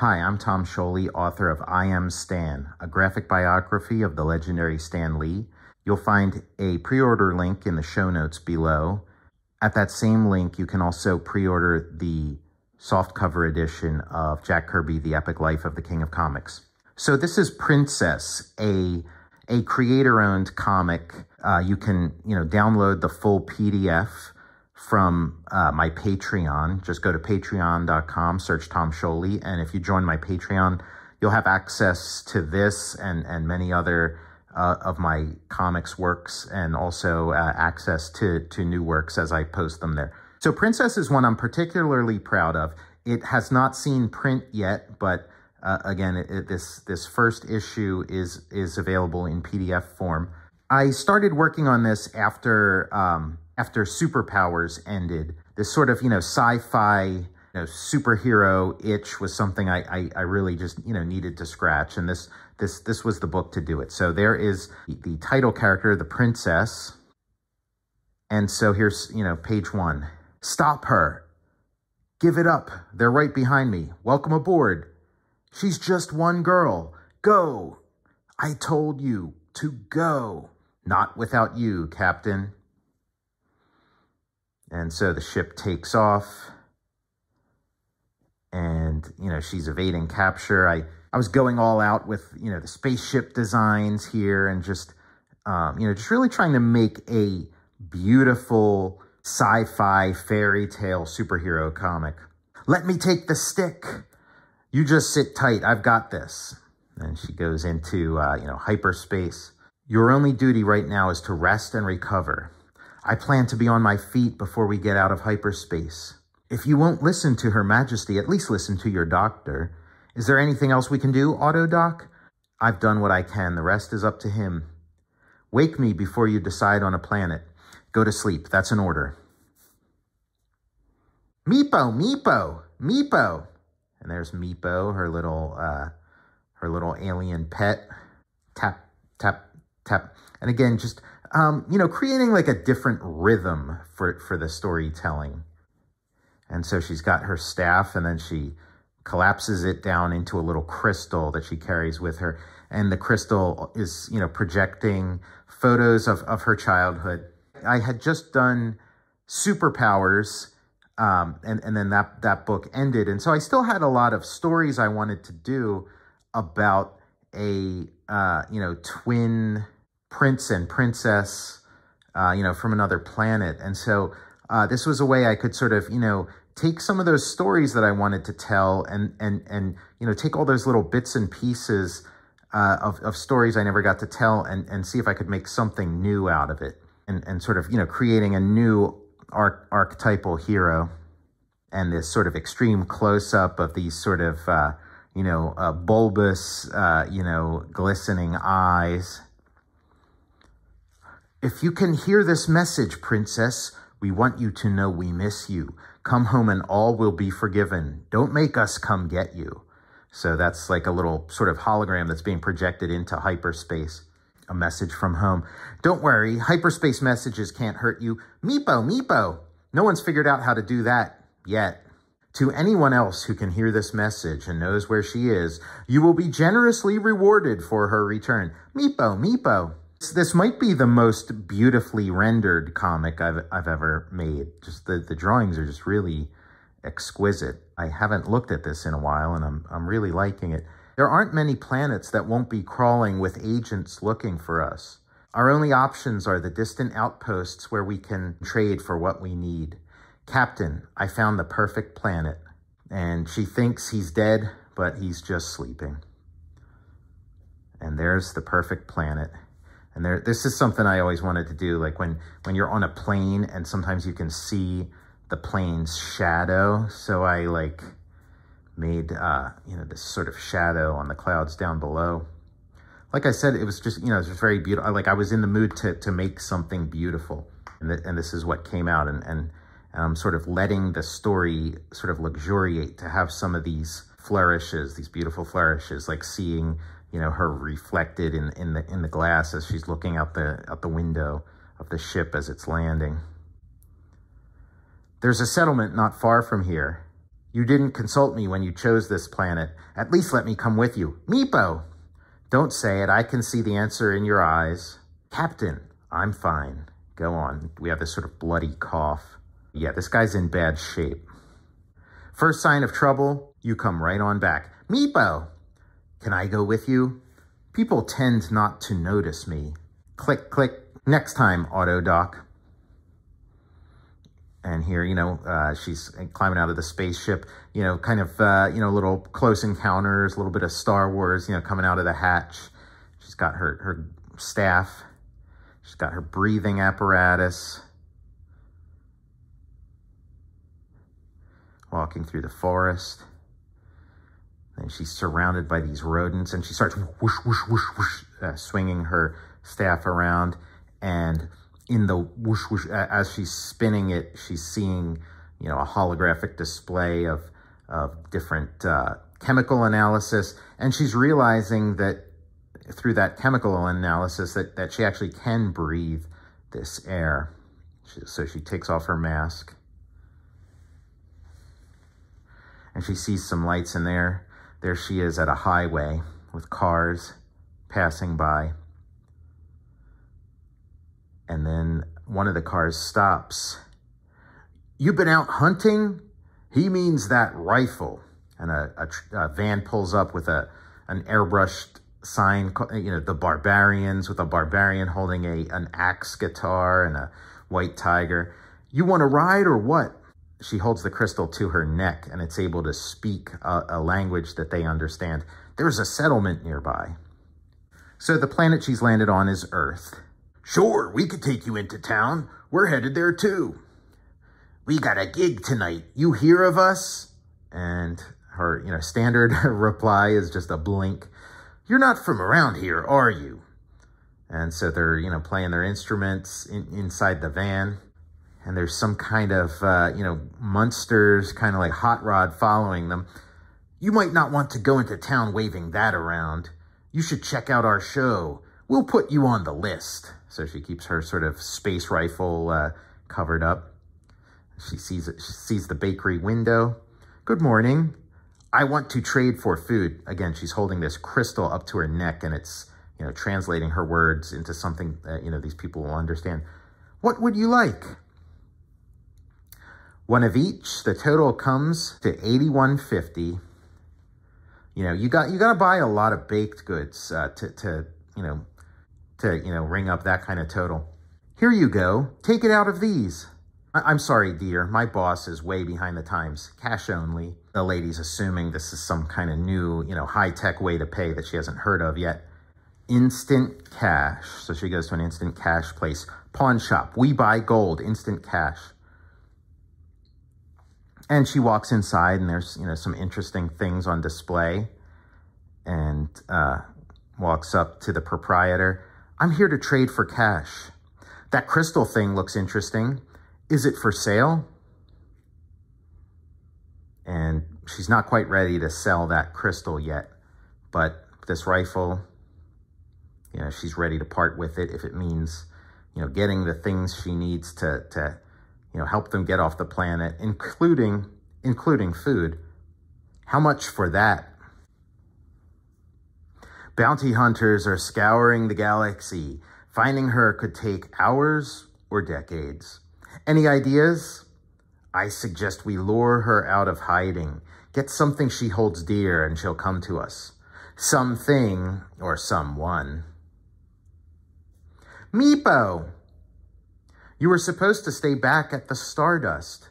Hi, I'm Tom Scioli, author of I Am Stan, a graphic biography of the legendary Stan Lee. You'll find a pre-order link in the show notes below. At that same link, you can also pre-order the softcover edition of Jack Kirby, The Epic Life of the King of Comics. So this is Princess, a a creator-owned comic. Uh, you can you know download the full PDF from uh, my Patreon. Just go to patreon.com, search Tom Scioli, and if you join my Patreon, you'll have access to this and and many other uh, of my comics works, and also uh, access to to new works as I post them there. So Princess is one I'm particularly proud of. It has not seen print yet, but uh, again, it, it, this this first issue is is available in PDF form. I started working on this after um, after Superpowers ended. This sort of you know sci-fi you know, superhero itch was something I, I, I really just you know needed to scratch, and this this this was the book to do it. So there is the, the title character, the princess, and so here's you know page one. Stop her. Give it up. They're right behind me. Welcome aboard. She's just one girl. Go. I told you to go. Not without you, Captain. And so the ship takes off. And, you know, she's evading capture. I, I was going all out with, you know, the spaceship designs here and just, um, you know, just really trying to make a beautiful sci-fi fairy tale superhero comic. Let me take the stick. You just sit tight. I've got this. And she goes into, uh, you know, hyperspace. Your only duty right now is to rest and recover. I plan to be on my feet before we get out of hyperspace. If you won't listen to Her Majesty, at least listen to your doctor. Is there anything else we can do, Autodoc? I've done what I can. The rest is up to him. Wake me before you decide on a planet. Go to sleep. That's an order. Meepo, Meepo, Meepo. And there's Meepo, her little, uh, her little alien pet. Tap, tap, tap. And again, just, um, you know, creating like a different rhythm for, for the storytelling. And so she's got her staff and then she collapses it down into a little crystal that she carries with her. And the crystal is, you know, projecting photos of, of her childhood. I had just done superpowers um, and, and then that, that book ended. And so I still had a lot of stories I wanted to do about a, uh, you know, twin prince and princess, uh, you know, from another planet. And so uh, this was a way I could sort of, you know, take some of those stories that I wanted to tell and, and, and you know, take all those little bits and pieces uh, of, of stories I never got to tell and, and see if I could make something new out of it and, and sort of, you know, creating a new arch archetypal hero and this sort of extreme close-up of these sort of, uh, you know, uh, bulbous, uh, you know, glistening eyes. If you can hear this message, princess, we want you to know we miss you. Come home and all will be forgiven. Don't make us come get you. So that's like a little sort of hologram that's being projected into hyperspace a message from home. Don't worry, hyperspace messages can't hurt you. Meepo, Meepo. No one's figured out how to do that yet. To anyone else who can hear this message and knows where she is, you will be generously rewarded for her return. Meepo, Meepo. This might be the most beautifully rendered comic I've, I've ever made. Just the, the drawings are just really exquisite. I haven't looked at this in a while and I'm, I'm really liking it. There aren't many planets that won't be crawling with agents looking for us. Our only options are the distant outposts where we can trade for what we need. Captain, I found the perfect planet. And she thinks he's dead, but he's just sleeping. And there's the perfect planet. And there, this is something I always wanted to do, like when, when you're on a plane and sometimes you can see the plane's shadow. So I like made, uh, you know, this sort of shadow on the clouds down below. Like I said, it was just, you know, it was just very beautiful. Like I was in the mood to, to make something beautiful. And, th and this is what came out. And, and, and I'm sort of letting the story sort of luxuriate to have some of these flourishes, these beautiful flourishes, like seeing, you know, her reflected in, in the in the glass as she's looking out the out the window of the ship as it's landing. There's a settlement not far from here. You didn't consult me when you chose this planet. At least let me come with you. Meepo! Don't say it. I can see the answer in your eyes. Captain, I'm fine. Go on. We have this sort of bloody cough. Yeah, this guy's in bad shape. First sign of trouble, you come right on back. Meepo! Can I go with you? People tend not to notice me. Click, click. Next time, Autodoc. And here, you know, uh, she's climbing out of the spaceship, you know, kind of, uh, you know, little close encounters, a little bit of Star Wars, you know, coming out of the hatch. She's got her, her staff. She's got her breathing apparatus. Walking through the forest. And she's surrounded by these rodents and she starts whoosh, whoosh, whoosh, whoosh, uh, swinging her staff around. And in the whoosh, whoosh, as she's spinning it, she's seeing, you know, a holographic display of, of different uh, chemical analysis. And she's realizing that through that chemical analysis that, that she actually can breathe this air. She, so she takes off her mask. And she sees some lights in there. There she is at a highway with cars passing by. And then one of the cars stops. You've been out hunting? He means that rifle. And a, a, a van pulls up with a an airbrushed sign, you know, the barbarians with a barbarian holding a an axe guitar and a white tiger. You want to ride or what? She holds the crystal to her neck and it's able to speak a, a, language that they understand. There's a settlement nearby. So the planet she's landed on is Earth. Sure, we could take you into town. We're headed there too. We got a gig tonight. You hear of us? And her, you know, standard reply is just a blink. You're not from around here, are you? And so they're, you know, playing their instruments in, inside the van and there's some kind of, uh, you know, monsters, kind of like Hot Rod following them. You might not want to go into town waving that around. You should check out our show. We'll put you on the list. So she keeps her sort of space rifle uh, covered up. She sees, she sees the bakery window. Good morning. I want to trade for food. Again, she's holding this crystal up to her neck and it's, you know, translating her words into something that, you know, these people will understand. What would you like? One of each, the total comes to 81.50. You know, you got you got to buy a lot of baked goods uh, to to you know to you know ring up that kind of total. Here you go. Take it out of these. I am sorry, dear. My boss is way behind the times. Cash only. The lady's assuming this is some kind of new, you know, high-tech way to pay that she hasn't heard of yet. Instant cash. So she goes to an instant cash place. Pawn shop. We buy gold. Instant cash. And she walks inside and there's, you know, some interesting things on display and uh, walks up to the proprietor. I'm here to trade for cash. That crystal thing looks interesting. Is it for sale? And she's not quite ready to sell that crystal yet, but this rifle, you know, she's ready to part with it if it means, you know, getting the things she needs to, to you know, help them get off the planet, including, including food. How much for that? Bounty hunters are scouring the galaxy. Finding her could take hours or decades. Any ideas? I suggest we lure her out of hiding. Get something she holds dear and she'll come to us. Something or someone. Meepo, you were supposed to stay back at the Stardust.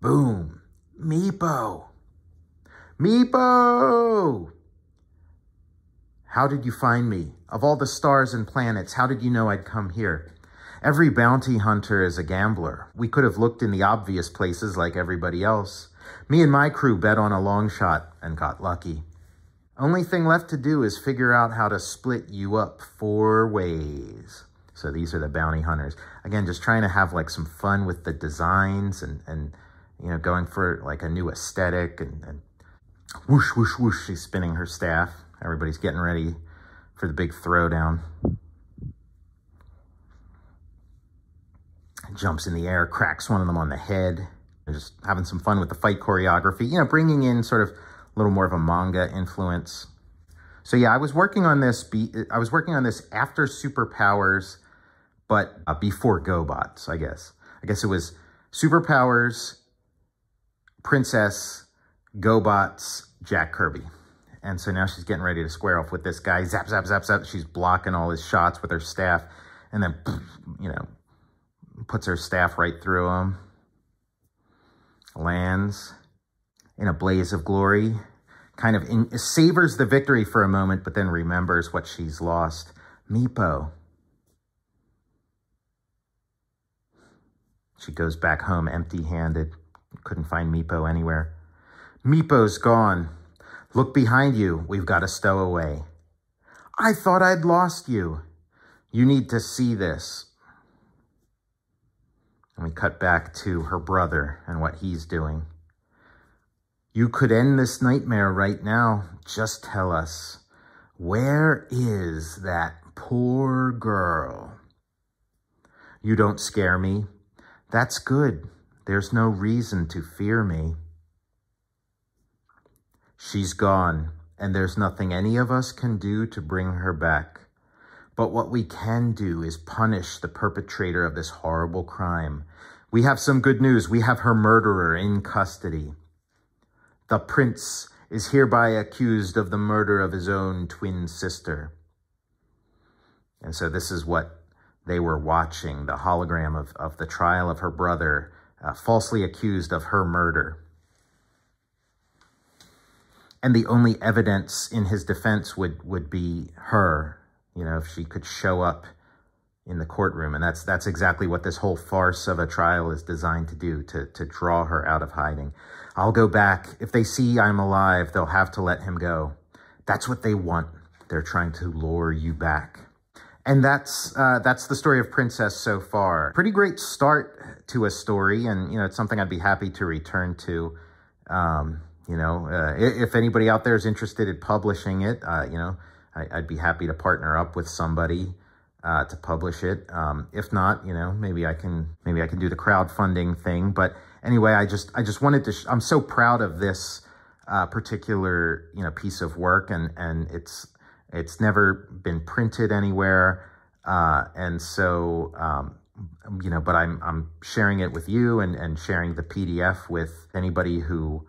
Boom. Meepo. Meepo! How did you find me? Of all the stars and planets, how did you know I'd come here? Every bounty hunter is a gambler. We could have looked in the obvious places like everybody else. Me and my crew bet on a long shot and got lucky. Only thing left to do is figure out how to split you up four ways. So these are the bounty hunters. Again, just trying to have like some fun with the designs and, and you know, going for like a new aesthetic and, and whoosh, whoosh, whoosh. She's spinning her staff. Everybody's getting ready for the big throwdown. Jumps in the air, cracks one of them on the head. just having some fun with the fight choreography, you know, bringing in sort of a little more of a manga influence. So yeah, I was working on this, be, I was working on this after Superpowers, but uh, before GoBots, I guess. I guess it was Superpowers, Princess, GoBots, Jack Kirby. And so now she's getting ready to square off with this guy. Zap, zap, zap, zap. She's blocking all his shots with her staff. And then, you know, puts her staff right through him. Lands in a blaze of glory. Kind of in, savors the victory for a moment, but then remembers what she's lost. Meepo. She goes back home empty-handed. Couldn't find Meepo anywhere. Meepo's gone. Look behind you. We've got a stowaway. I thought I'd lost you. You need to see this. And we cut back to her brother and what he's doing. You could end this nightmare right now. Just tell us, where is that poor girl? You don't scare me. That's good. There's no reason to fear me. She's gone, and there's nothing any of us can do to bring her back. But what we can do is punish the perpetrator of this horrible crime. We have some good news. We have her murderer in custody. The prince is hereby accused of the murder of his own twin sister. And so this is what they were watching, the hologram of, of the trial of her brother, uh, falsely accused of her murder. And the only evidence in his defense would would be her you know if she could show up in the courtroom. And that's that's exactly what this whole farce of a trial is designed to do to to draw her out of hiding. I'll go back. If they see i'm alive they'll have to let him go. That's what they want. They're trying to lure you back and that's uh, that's the story of Princess so far. Pretty great start to a story, and you know it's something I'd be happy to return to. Um, you know, uh, if anybody out there is interested in publishing it, uh, you know, I, would be happy to partner up with somebody uh, to publish it. Um, if not, you know, maybe I can maybe I can do the crowdfunding thing. But anyway, I just I just wanted to. I'm so proud of this uh, particular you know piece of work, and and it's it's never been printed anywhere, uh, and so. Um, you know, but I'm I'm sharing it with you and and sharing the PDF with anybody who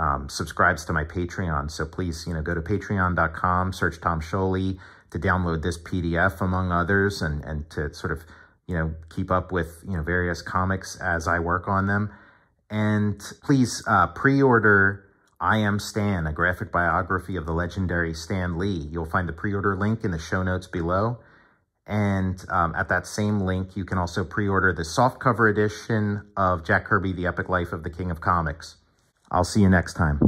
um, subscribes to my Patreon. So please, you know, go to patreon.com, search Tom Scioli to download this PDF, among others, and, and to sort of, you know, keep up with, you know, various comics as I work on them. And please uh, pre-order I Am Stan, a graphic biography of the legendary Stan Lee. You'll find the pre-order link in the show notes below. And um, at that same link, you can also pre-order the softcover edition of Jack Kirby, The Epic Life of the King of Comics. I'll see you next time.